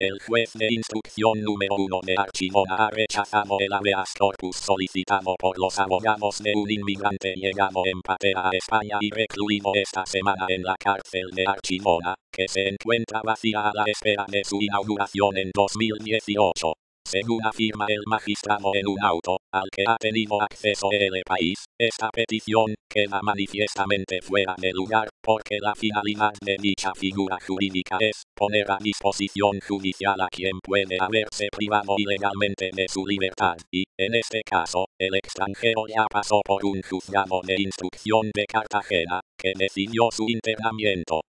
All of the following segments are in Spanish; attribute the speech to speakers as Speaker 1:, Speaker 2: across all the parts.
Speaker 1: El juez de instrucción número uno de Archimona ha rechazado el habeas corpus solicitado por los abogados de un inmigrante llegado en patera a España y recluido esta semana en la cárcel de Archimona, que se encuentra vacía a la espera de su inauguración en 2018. Según afirma el magistrado en un auto, al que ha tenido acceso el país, esta petición queda manifiestamente fuera de lugar, porque la finalidad de dicha figura jurídica es poner a disposición judicial a quien puede haberse privado ilegalmente de su libertad, y, en este caso, el extranjero ya pasó por un juzgado de instrucción de Cartagena, que decidió su internamiento.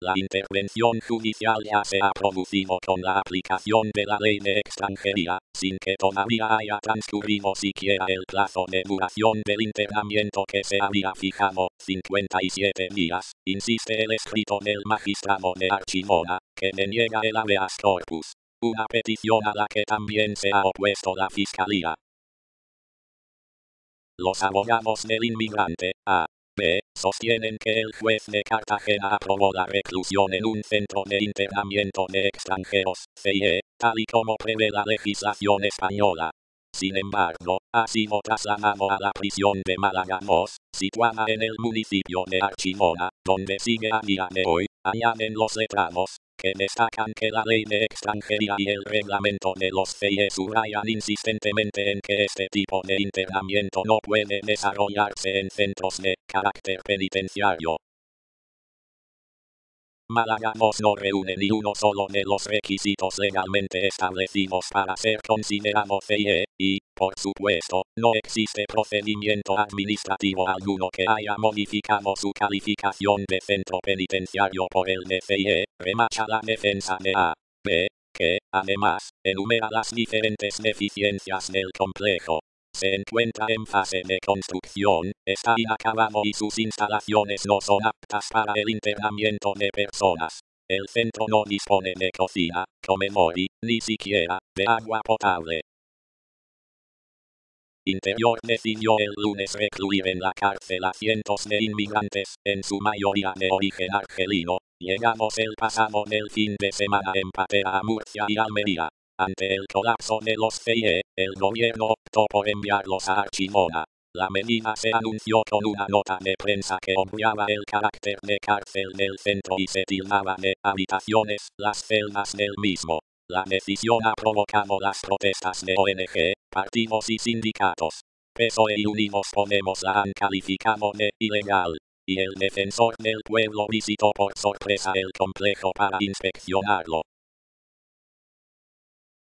Speaker 1: La intervención judicial ya se ha producido con la aplicación de la ley de extranjería, sin que todavía haya transcurrido siquiera el plazo de duración del internamiento que se había fijado, 57 días, insiste el escrito del magistrado de Archimona, que deniega el habeas corpus. Una petición a la que también se ha opuesto la Fiscalía. Los abogados del inmigrante, A. B. Sostienen que el juez de Cartagena aprobó la reclusión en un centro de internamiento de extranjeros, CIE, tal y como prevé la legislación española. Sin embargo, ha sido trasladado a la prisión de Málaga situada en el municipio de Archimona, donde sigue a día de hoy, añaden los letrados, que destacan que la ley de extranjería y el reglamento de los CIE subrayan insistentemente en que este tipo de internamiento no puede desarrollarse en centros de carácter penitenciario. Málaga no reúne ni uno solo de los requisitos legalmente establecidos para ser considerado CIE, y, por supuesto, no existe procedimiento administrativo alguno que haya modificado su calificación de centro penitenciario por el DCIE, remacha la defensa de A. B, que, además, enumera las diferentes deficiencias del complejo. Se encuentra en fase de construcción, está inacabado y sus instalaciones no son aptas para el internamiento de personas. El centro no dispone de cocina, comedor ni siquiera, de agua potable. Interior decidió el lunes recluir en la cárcel a cientos de inmigrantes, en su mayoría de origen argelino, llegamos el pasado del fin de semana en Patera a Murcia y Almería. Ante el colapso de los CIE, el gobierno optó por enviarlos a Archimona. La medida se anunció con una nota de prensa que obviaba el carácter de cárcel del centro y se tildaba de habitaciones las celdas del mismo. La decisión ha provocado las protestas de ONG, partidos y sindicatos. PSOE y Unidos Podemos la han calificado de ilegal. Y el defensor del pueblo visitó por sorpresa el complejo para inspeccionarlo.